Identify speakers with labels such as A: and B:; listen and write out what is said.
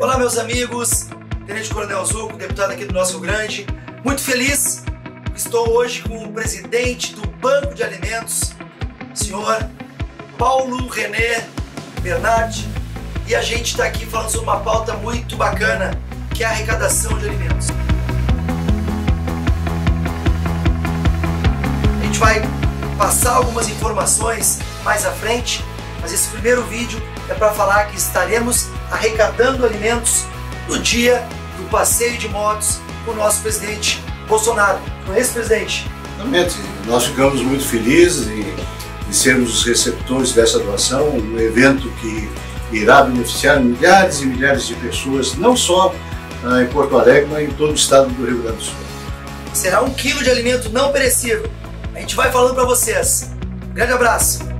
A: Olá, meus amigos. Tenente Coronel Zuco, deputado aqui do nosso Rio Grande. Muito feliz. Estou hoje com o presidente do Banco de Alimentos, senhor Paulo René Bernardi. E a gente está aqui falando sobre uma pauta muito bacana, que é a arrecadação de alimentos. A gente vai passar algumas informações mais à frente, mas esse primeiro vídeo é para falar que estaremos arrecadando alimentos no dia do passeio de motos com o nosso presidente Bolsonaro. Não é esse, presidente?
B: Realmente, nós ficamos muito felizes em, em sermos os receptores dessa doação, um evento que irá beneficiar milhares e milhares de pessoas, não só ah, em Porto Alegre, mas em todo o estado do Rio Grande do Sul.
A: Será um quilo de alimento não perecível. A gente vai falando para vocês. Grande abraço!